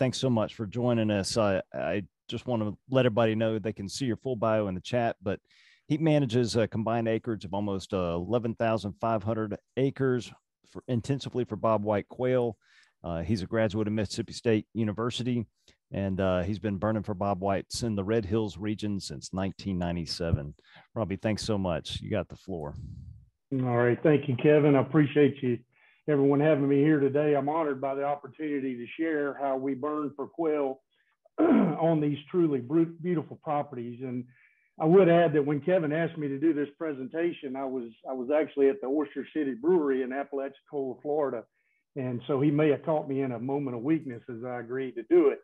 Thanks so much for joining us. I, I just want to let everybody know they can see your full bio in the chat, but he manages a combined acreage of almost uh, 11,500 acres for intensively for bobwhite quail. Uh, he's a graduate of Mississippi State University, and uh, he's been burning for bobwhite's in the Red Hills region since 1997. Robbie, thanks so much. You got the floor. All right. Thank you, Kevin. I appreciate you, everyone having me here today. I'm honored by the opportunity to share how we burn for quail on these truly beautiful properties. And I would add that when Kevin asked me to do this presentation, I was I was actually at the Oyster City Brewery in Apalachicola, Florida, and so he may have caught me in a moment of weakness as I agreed to do it.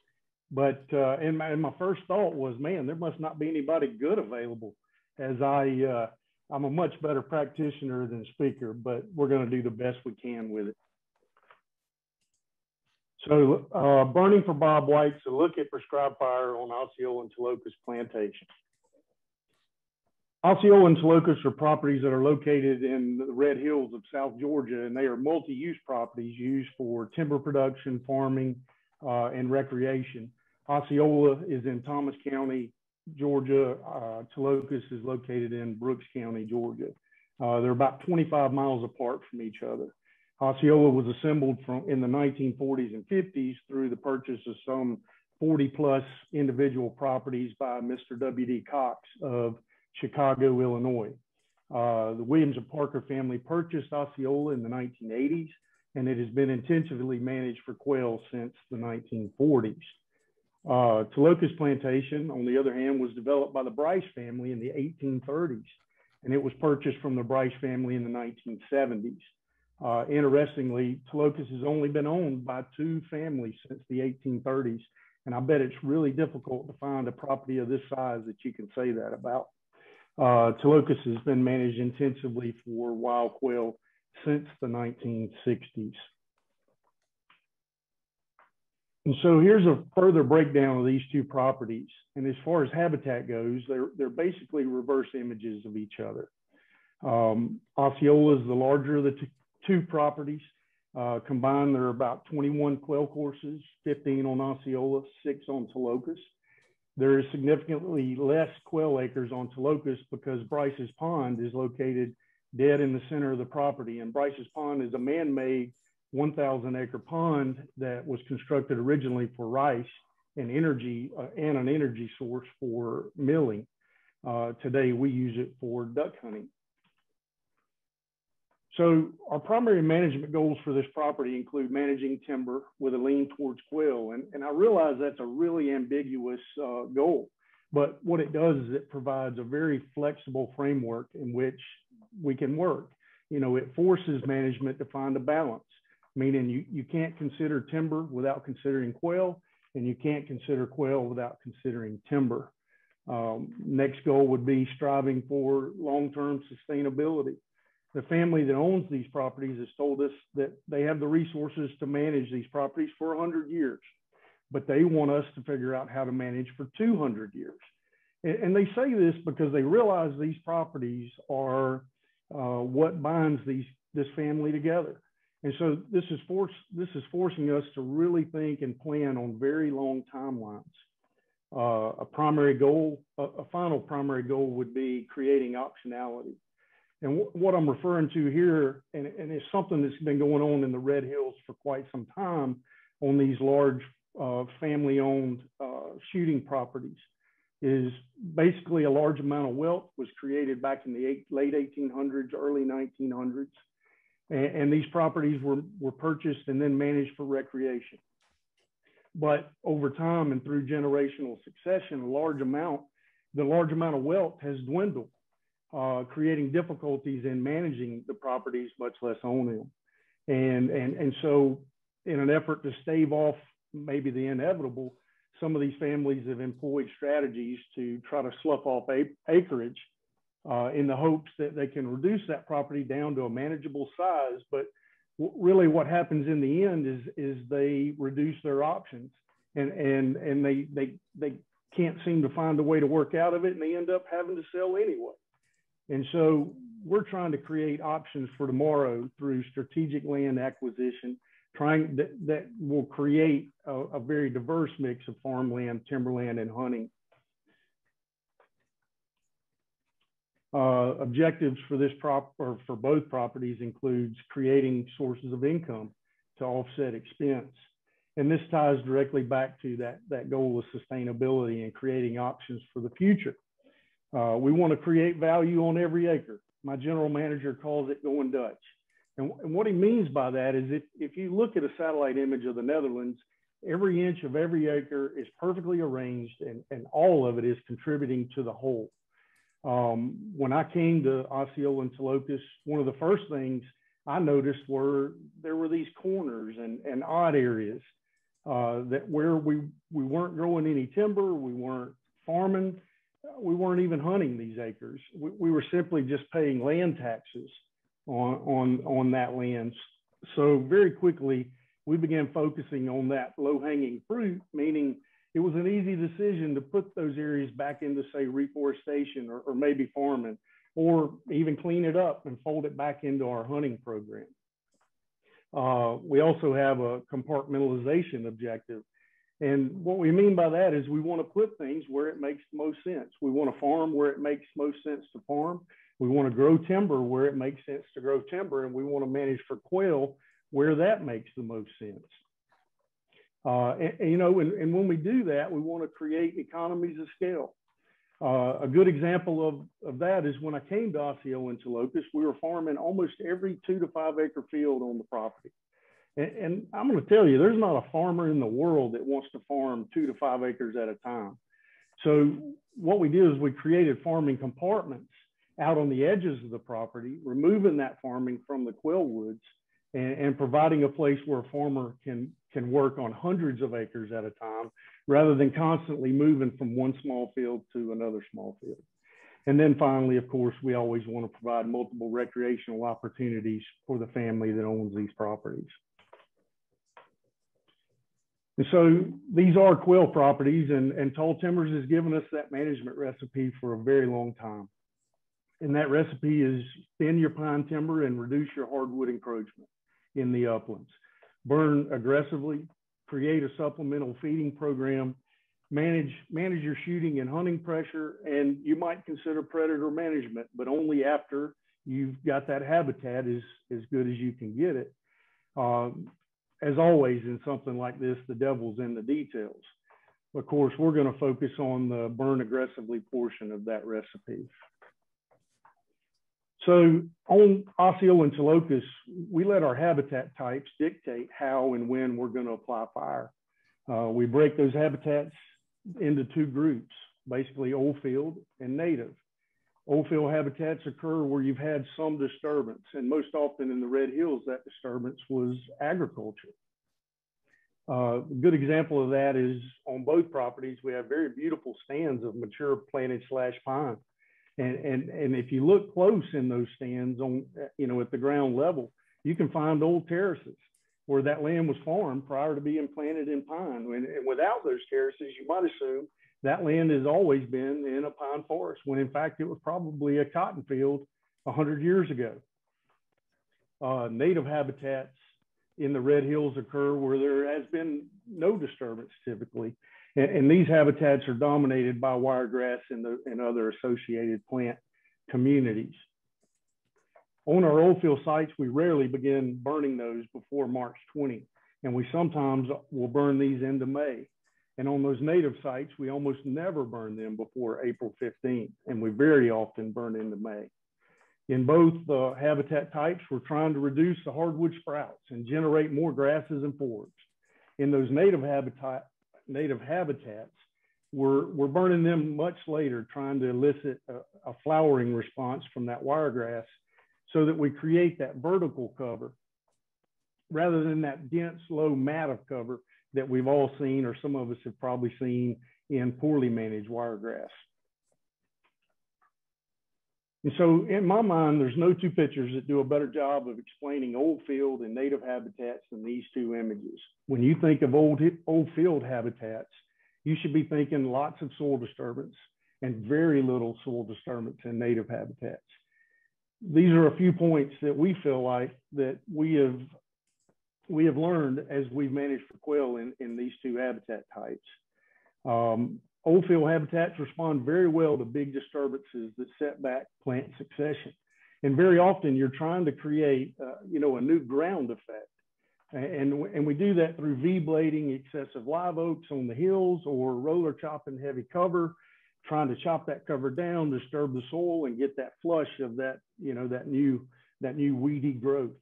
But uh, and, my, and my first thought was, man, there must not be anybody good available, as I uh, I'm a much better practitioner than speaker, but we're going to do the best we can with it. So uh, burning for bobwhite, so look at prescribed fire on Osceola and Tallokas plantation. Osceola and Tallokas are properties that are located in the Red Hills of South Georgia, and they are multi-use properties used for timber production, farming, uh, and recreation. Osceola is in Thomas County, Georgia. Uh, Tallokas is located in Brooks County, Georgia. Uh, they're about 25 miles apart from each other. Osceola was assembled from in the 1940s and 50s through the purchase of some 40 plus individual properties by Mr. W.D. Cox of Chicago, Illinois. Uh, the Williams and Parker family purchased Osceola in the 1980s, and it has been intensively managed for quail since the 1940s. Uh, Plantation, on the other hand, was developed by the Bryce family in the 1830s, and it was purchased from the Bryce family in the 1970s. Uh, interestingly, Tallokas has only been owned by two families since the 1830s, and I bet it's really difficult to find a property of this size that you can say that about. Uh, has been managed intensively for wild quail since the 1960s. And so here's a further breakdown of these two properties. And as far as habitat goes, they're, they're basically reverse images of each other. Um, Osceola is the larger of the two properties. Uh, combined, there are about 21 quail courses, 15 on Osceola, six on Tallokas. There is significantly less quail acres on Tallokas because Bryce's Pond is located dead in the center of the property. And Bryce's Pond is a man-made 1,000 acre pond that was constructed originally for rice and energy uh, and an energy source for milling. Uh, today we use it for duck hunting. So our primary management goals for this property include managing timber with a lean towards quail. And, and I realize that's a really ambiguous uh, goal, but what it does is it provides a very flexible framework in which we can work. You know, it forces management to find a balance meaning you, you can't consider timber without considering quail, and you can't consider quail without considering timber. Um, next goal would be striving for long-term sustainability. The family that owns these properties has told us that they have the resources to manage these properties for 100 years, but they want us to figure out how to manage for 200 years. And, and they say this because they realize these properties are uh, what binds these, this family together. And so this is force this is forcing us to really think and plan on very long timelines. Uh, a primary goal, a, a, final primary goal would be creating optionality. And what I'm referring to here, and, and, it's something that's been going on in the Red Hills for quite some time on these large uh, family-owned uh, shooting properties, is basically a large amount of wealth was created back in the eight, late 1800s, early 1900s and, and these properties were, were purchased and then managed for recreation. But over time and through generational succession, a large amount, the large amount of wealth has dwindled, uh, creating difficulties in managing the properties, much less owning them. And, and, and so in an effort to stave off maybe the inevitable, some of these families have employed strategies to try to slough off acreage uh, in the hopes that they can reduce that property down to a manageable size. But really what happens in the end is, is they reduce their options and, and, and they, they, they can't seem to find a way to work out of it and they end up having to sell anyway. And so we're trying to create options for tomorrow through strategic land acquisition, trying that, that will create a, a very diverse mix of farmland, timberland, and hunting. Uh, objectives for this prop or for both properties includes creating sources of income to offset expense. And this ties directly back to that, that goal of sustainability and creating options for the future. Uh, we want to create value on every acre. My general manager calls it going Dutch. And, and what he means by that is if, if you look at a satellite image of the Netherlands, every inch of every acre is perfectly arranged and, and all of it is contributing to the whole. Um, when I came to Osceola and Tallokas, one of the first things I noticed were there were these corners and, and odd areas uh, that where we, we weren't growing any timber, we weren't farming, we weren't even hunting these acres. We, we were simply just paying land taxes on, on, on that land. So very quickly, we began focusing on that low hanging fruit, meaning it was an easy decision to put those areas back into say reforestation or, or maybe farming or even clean it up and fold it back into our hunting program. Uh, we also have a compartmentalization objective. And what we mean by that is we want to put things where it makes the most sense. We want to farm where it makes most sense to farm. We want to grow timber where it makes sense to grow timber, and we want to manage for quail where that makes the most sense. Uh, and, and, you know, and, and, when we do that, we want to create economies of scale. Uh, a good example of, of that is when I came to Osceola and Tallokas, we were farming almost every two to five acre field on the property. And, and I'm going to tell you, there's not a farmer in the world that wants to farm two to five acres at a time. So what we did is we created farming compartments out on the edges of the property, removing that farming from the quail woods and, and, providing a place where a farmer can, can work on hundreds of acres at a time rather than constantly moving from one small field to another small field. And then finally, of course, we always want to provide multiple recreational opportunities for the family that owns these properties. And so these are quail properties and, and Tall Timbers has given us that management recipe for a very long time. And that recipe is thin your pine timber and reduce your hardwood encroachment in the uplands. Burn aggressively, create a supplemental feeding program, manage, manage your shooting and hunting pressure, and you might consider predator management, but only after you've got that habitat as, as good as you can get it. Um, as always in something like this, the devil's in the details. Of course, we're going to focus on the burn aggressively portion of that recipe. So on Osceola and Tallokas, we let our habitat types dictate how and when we're going to apply fire. Uh, we break those habitats into two groups, basically old field and native. Old field habitats occur where you've had some disturbance, and most often in the Red Hills, that disturbance was agriculture. Uh, a good example of that is on both properties, we have very beautiful stands of mature planted slash pine. And, and, and if you look close in those stands on, you know, at the ground level, you can find old terraces where that land was farmed prior to being planted in pine. And, and without those terraces, you might assume that land has always been in a pine forest, when in fact it was probably a cotton field 100 years ago. Uh, native habitats in the Red Hills occur where there has been no disturbance typically. And, and these habitats are dominated by wiregrass and, the, and other associated plant communities. On our old field sites, we rarely begin burning those before March 20, and we sometimes will burn these into May. And on those native sites, we almost never burn them before April 15, and we very often burn into May. In both uh, habitat types, we're trying to reduce the hardwood sprouts and generate more grasses and forbs. In those native habitat, native habitats, we're, we're burning them much later, trying to elicit a, a flowering response from that wiregrass so that we create that vertical cover rather than that dense, low mat of cover that we've all seen, or some of us have probably seen in poorly managed wiregrass. And so in my mind, there's no two pictures that do a better job of explaining old field and native habitats than these two images. When you think of old, old field habitats, you should be thinking lots of soil disturbance and very little soil disturbance in native habitats. These are a few points that we feel like that we have we have learned as we've managed for quail in, in these two habitat types. Um, old field habitats respond very well to big disturbances that set back plant succession. And very often you're trying to create, uh, you know, a new ground effect. And, and we do that through V-blading excessive live oaks on the hills or roller chopping heavy cover, trying to chop that cover down, disturb the soil and get that flush of that, you know, that new, that new weedy growth.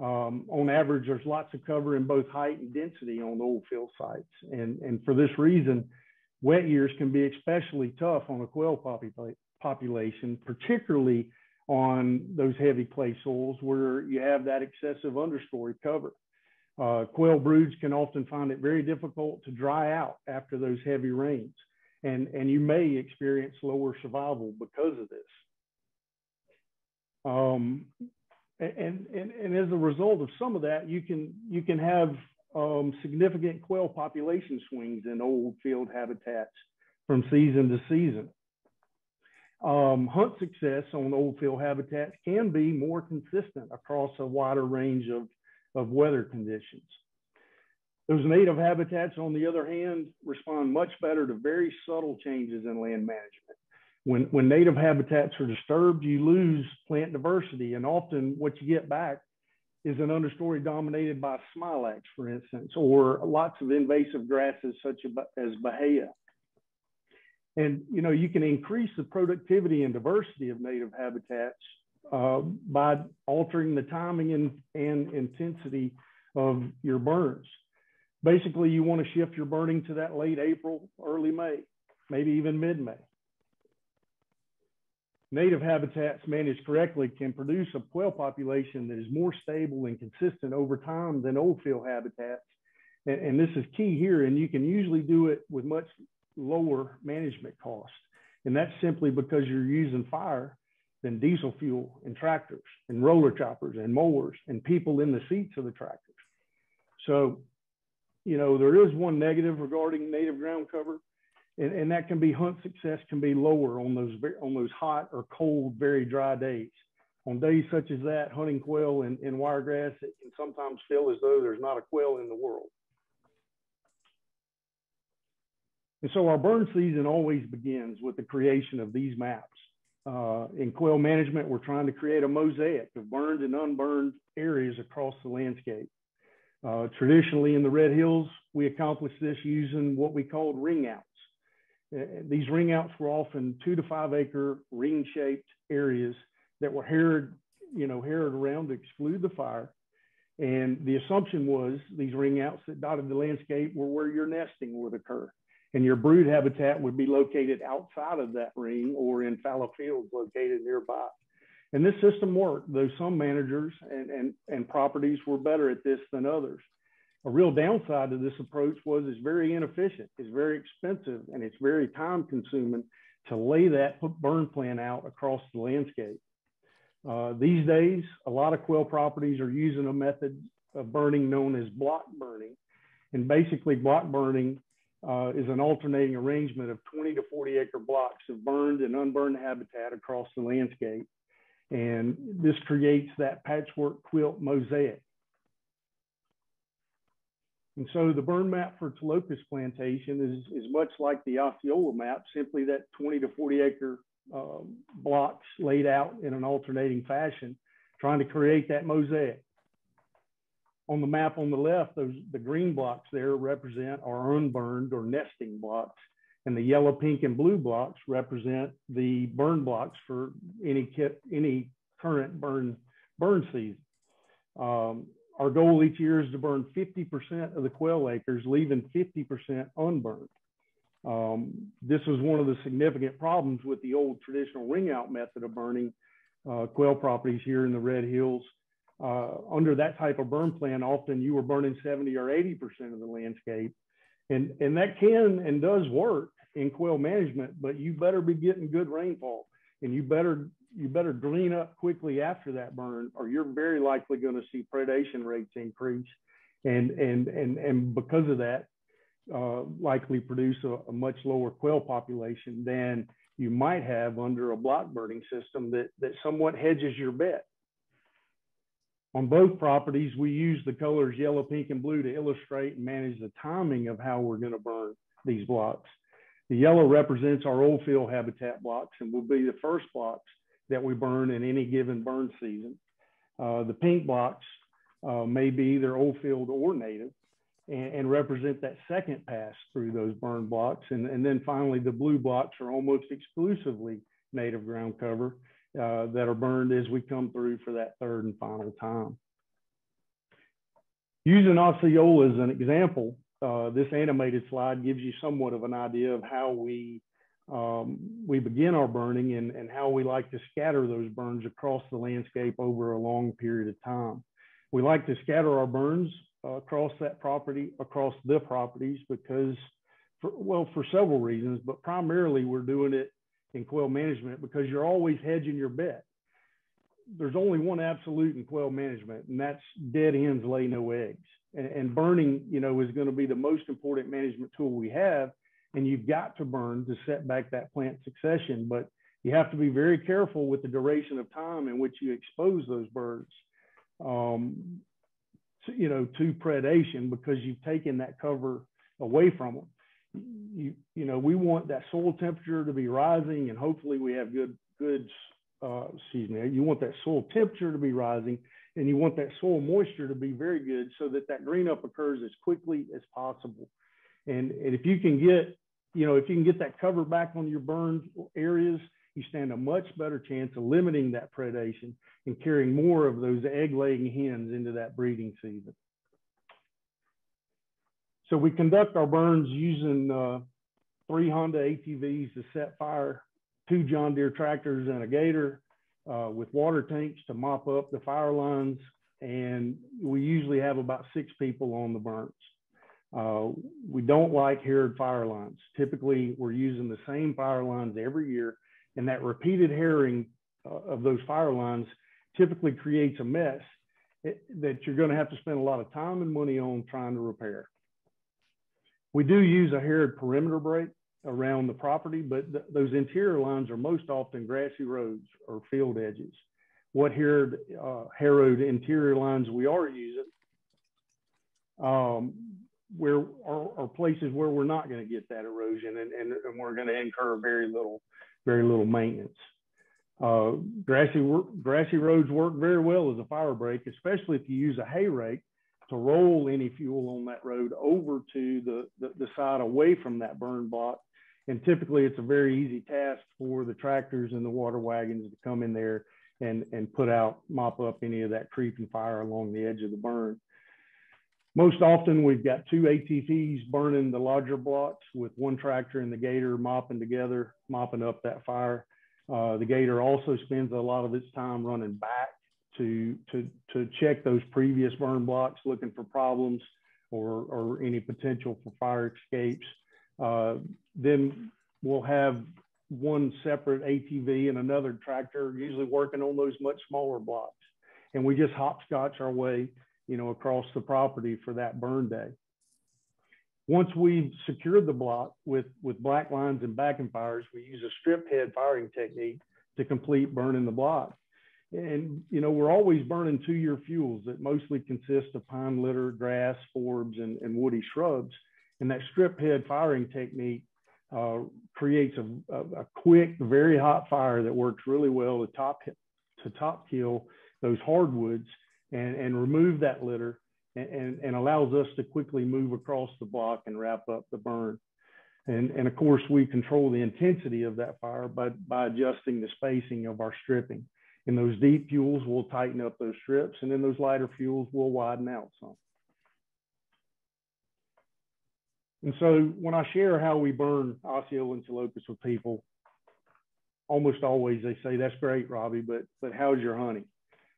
Um, on average, there's lots of cover in both height and density on old field sites. And, and for this reason, wet years can be especially tough on a quail popula population, particularly on those heavy clay soils where you have that excessive understory cover. Uh, quail broods can often find it very difficult to dry out after those heavy rains, and, and you may experience lower survival because of this. Um, and, and, and as a result of some of that, you can, you can have um, significant quail population swings in old field habitats from season to season. Um, hunt success on old field habitats can be more consistent across a wider range of, of weather conditions. Those native habitats, on the other hand, respond much better to very subtle changes in land management. When, when native habitats are disturbed, you lose plant diversity, and often what you get back is an understory dominated by smilax, for instance, or lots of invasive grasses such as bahia. And you know, you can increase the productivity and diversity of native habitats uh, by altering the timing and, and intensity of your burns. Basically, you want to shift your burning to that late April, early May, maybe even mid-May native habitats managed correctly can produce a quail population that is more stable and consistent over time than old field habitats. And, and, this is key here, and you can usually do it with much lower management cost. And that's simply because you're using fire than diesel fuel and tractors and roller choppers and mowers and people in the seats of the tractors. So, you know, there is one negative regarding native ground cover and, and that can be hunt success can be lower on those on those hot or cold, very dry days. On days such as that, hunting quail in wiregrass, it can sometimes feel as though there's not a quail in the world. And so our burn season always begins with the creation of these maps. Uh, in quail management, we're trying to create a mosaic of burned and unburned areas across the landscape. Uh, traditionally in the Red Hills, we accomplished this using what we called ring outs. Uh, these ring outs were often two to five acre ring shaped areas that were harrowed, you know, harrowed around to exclude the fire. And the assumption was these ring outs that dotted the landscape were where your nesting would occur. And your brood habitat would be located outside of that ring or in fallow fields located nearby. And this system worked, though some managers and, and, and properties were better at this than others a real downside to this approach was it's very inefficient, it's very expensive, and it's very time consuming to lay that burn plan out across the landscape. Uh, these days, a lot of quail properties are using a method of burning known as block burning. And basically, block burning uh, is an alternating arrangement of 20 to 40 acre blocks of burned and unburned habitat across the landscape. And this creates that patchwork quilt mosaic and so the burn map for Tallokas plantation is, is much like the Osceola map, simply that 20 to 40 acre uh, blocks laid out in an alternating fashion, trying to create that mosaic. On the map on the left, those the green blocks there represent our unburned or nesting blocks, and the yellow, pink, and blue blocks represent the burn blocks for any any current burn burn season. Um, our goal each year is to burn 50% of the quail acres, leaving 50% unburned. Um, this was one of the significant problems with the old traditional ring out method of burning uh, quail properties here in the Red Hills. Uh, under that type of burn plan, often you were burning 70 or 80% of the landscape. And, and that can and does work in quail management, but you better be getting good rainfall and you better you better green up quickly after that burn, or you're very likely going to see predation rates increase, and and and and because of that, uh, likely produce a, a, much lower quail population than you might have under a block burning system that that somewhat hedges your bet. On both properties, we use the colors yellow, pink, and blue to illustrate and manage the timing of how we're going to burn these blocks. The yellow represents our old field habitat blocks and will be the first blocks that we burn in any given burn season. Uh, the pink blocks uh, may be either old field or native and, and, represent that second pass through those burn blocks. And, and then finally, the blue blocks are almost exclusively native ground cover uh, that are burned as we come through for that third and final time. Using Osceola as an example, uh, this animated slide gives you somewhat of an idea of how we um, we begin our burning and, and how we like to scatter those burns across the landscape over a long period of time. We like to scatter our burns uh, across that property, across the properties, because, for, well, for several reasons, but primarily we're doing it in quail management because you're always hedging your bet. There's only one absolute in quail management, and that's dead hens lay no eggs. And, and burning, you know, is going to be the most important management tool we have. And you've got to burn to set back that plant succession, but you have to be very careful with the duration of time in which you expose those birds, um, to, you know, to predation because you've taken that cover away from them. You you know we want that soil temperature to be rising and hopefully we have good good uh, excuse me you want that soil temperature to be rising and you want that soil moisture to be very good so that that green up occurs as quickly as possible. And, and if you can get you know if you can get that cover back on your burned areas you stand a much better chance of limiting that predation and carrying more of those egg laying hens into that breeding season so we conduct our burns using uh, three Honda ATVs to set fire, two John Deere tractors and a Gator uh, with water tanks to mop up the fire lines. And we usually have about six people on the burns. Uh, we don't like haired fire lines. Typically, we're using the same fire lines every year, and that repeated herring uh, of those fire lines typically creates a mess eh, that you're going to have to spend a lot of time and money on trying to repair. We do use a haired perimeter break around the property, but th those interior lines are most often grassy roads or field edges. What haired, uh, harrowed interior lines we are using um, where are, are, places where we're not going to get that erosion and, and, and we're going to incur very little, very little maintenance. Uh, grassy, grassy roads work very well as a fire break, especially if you use a hay rake to roll any fuel on that road over to the, the, the side away from that burn block. And typically it's a very easy task for the tractors and the water wagons to come in there and, and put out, mop up any of that creeping fire along the edge of the burn. Most often we've got two ATVs burning the larger blocks with one tractor and the gator mopping together, mopping up that fire. Uh, the gator also spends a lot of its time running back to, to, to check those previous burn blocks, looking for problems or, or any potential for fire escapes. Uh, then we'll have one separate ATV and another tractor, usually working on those much smaller blocks. And we just hopscotch our way, you know, across the property for that burn day. Once we've secured the block with, with black lines and backing fires, we use a strip head firing technique to complete burning the block. And, you know, we're always burning two year fuels that mostly consist of pine litter, grass, forbs, and, and woody shrubs. And that strip head firing technique uh, creates a, a, a, quick, very hot fire that works really well to top, to top kill those hardwoods and, and remove that litter and, and, and allows us to quickly move across the block and wrap up the burn. And, and of course, we control the intensity of that fire by, by adjusting the spacing of our stripping. In those deep fuels, we'll tighten up those strips, and in those lighter fuels, we'll widen out some. And so when I share how we burn Osceola and Tallokas with people, almost always they say, that's great, Robbie, but, but how's your honey?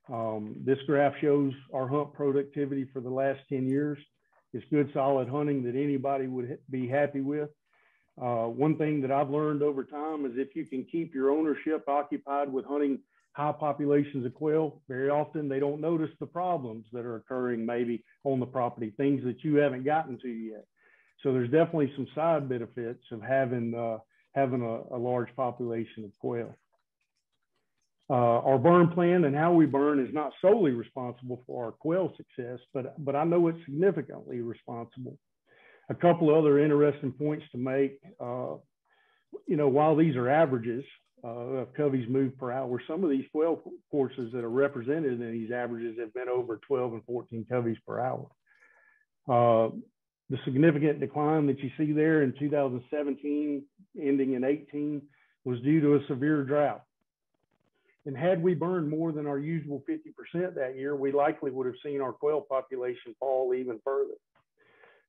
Um, this graph shows our hunt productivity for the last 10 years. It's good, solid hunting that anybody would be happy with. Uh, one thing that I've learned over time is if you can keep your ownership occupied with hunting high populations of quail, very often they don't notice the problems that are occurring maybe on the property, things that you haven't gotten to yet. So there's definitely some side benefits of having uh, having a, a, large population of quail. Uh, our burn plan and how we burn is not solely responsible for our quail success, but, but I know it's significantly responsible. A couple of other interesting points to make. Uh, you know, while these are averages uh, of coveys moved per hour, some of these quail courses that are represented in these averages have been over 12 and 14 coveys per hour. Uh, the significant decline that you see there in 2017, ending in 18, was due to a severe drought. And had we burned more than our usual 50% that year, we likely would have seen our quail population fall even further.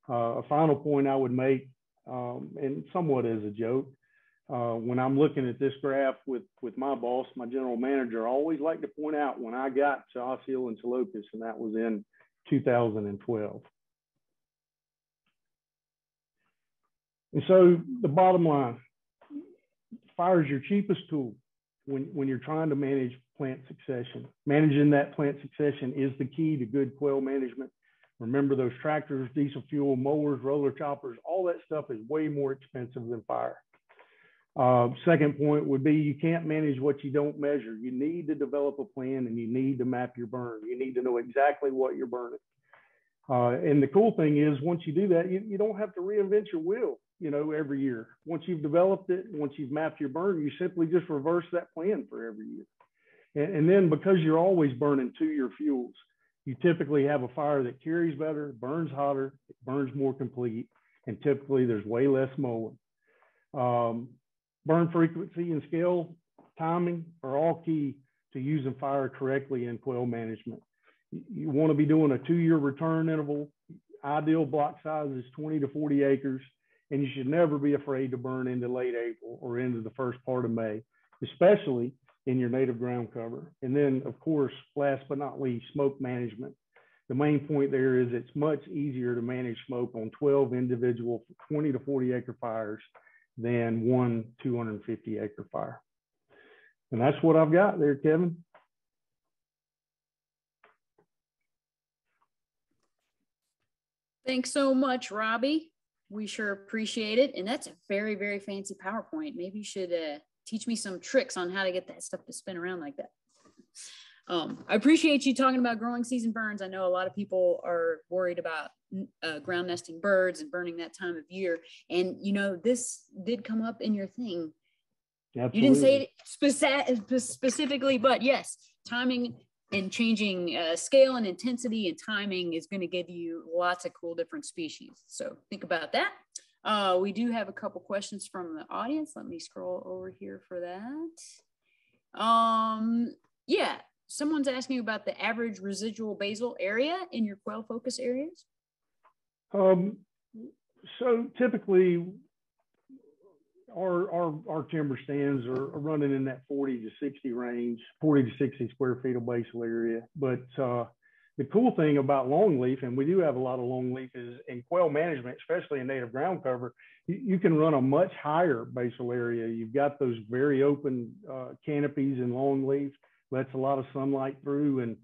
Uh, a final point I would make, um, and somewhat as a joke, uh, when I'm looking at this graph with, with my boss, my general manager, I always like to point out when I got to Osceola and Tallokas, and that was in 2012. And so the bottom line, fire is your cheapest tool when, when you're trying to manage plant succession. Managing that plant succession is the key to good quail management. Remember those tractors, diesel fuel, mowers, roller choppers, all that stuff is way more expensive than fire. Uh, second point would be you can't manage what you don't measure. You need to develop a plan and you need to map your burn. You need to know exactly what you're burning. Uh, and the cool thing is once you do that, you, you don't have to reinvent your wheel you know, every year. Once you've developed it, once you've mapped your burn, you simply just reverse that plan for every year. And, and then because you're always burning two-year fuels, you typically have a fire that carries better, burns hotter, burns more complete, and typically there's way less mowing. Um, burn frequency and scale timing are all key to using fire correctly in quail management. You want to be doing a two-year return interval. Ideal block size is 20 to 40 acres and you should never be afraid to burn into late April or into the first part of May, especially in your native ground cover. And then, of course, last but not least, smoke management. The main point there is it's much easier to manage smoke on 12 individual 20 to 40 acre fires than one 250 acre fire. And that's what I've got there, Kevin. Thanks so much, Robbie we sure appreciate it. And that's a very, very fancy PowerPoint. Maybe you should uh, teach me some tricks on how to get that stuff to spin around like that. Um, I appreciate you talking about growing season burns. I know a lot of people are worried about uh, ground nesting birds and burning that time of year. And, you know, this did come up in your thing. Absolutely. You didn't say it speci specifically, but yes, timing and changing uh, scale and intensity and timing is going to give you lots of cool different species. So think about that. Uh, we do have a couple questions from the audience. Let me scroll over here for that. Um, yeah, someone's asking about the average residual basal area in your quail focus areas. Um, so typically our, our, our timber stands are, are, running in that 40 to 60 range, 40 to 60 square feet of basal area. But uh, the cool thing about longleaf, and we do have a lot of longleaf, is in quail management, especially in native ground cover, you, you can run a much higher basal area. You've got those very open uh, canopies in longleaf, lets a lot of sunlight through. And,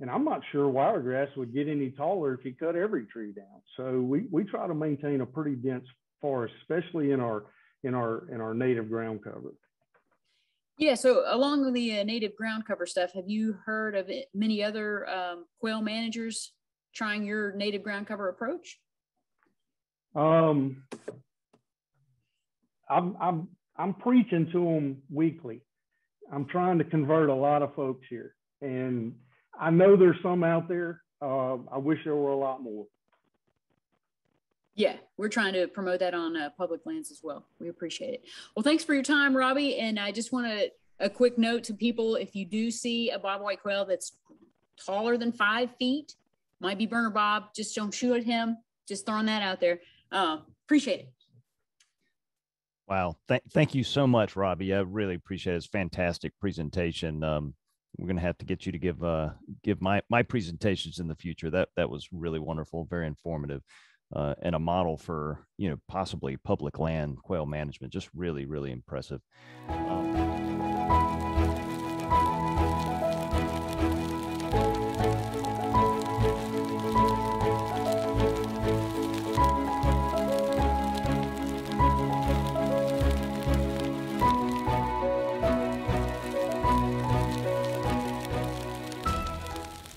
and I'm not sure wiregrass would get any taller if you cut every tree down. So we, we try to maintain a pretty dense forest, especially in our in our in our native ground cover. Yeah, so along with the uh, native ground cover stuff, have you heard of it, many other um, quail managers trying your native ground cover approach? Um, I'm I'm I'm preaching to them weekly. I'm trying to convert a lot of folks here, and I know there's some out there. Uh, I wish there were a lot more. Yeah, we're trying to promote that on uh, public lands as well. We appreciate it. Well, thanks for your time, Robbie. And I just want to a quick note to people: if you do see a bobwhite quail that's taller than five feet, might be burner bob. Just don't shoot at him. Just throwing that out there. Uh, appreciate it. Wow, Th- thank you so much, Robbie. I really appreciate it. It's fantastic presentation. Um, we're going to have to get you to give uh, give my my presentations in the future. That that was really wonderful, very informative uh, and a model for you know possibly public land quail management. Just really, really impressive. Um,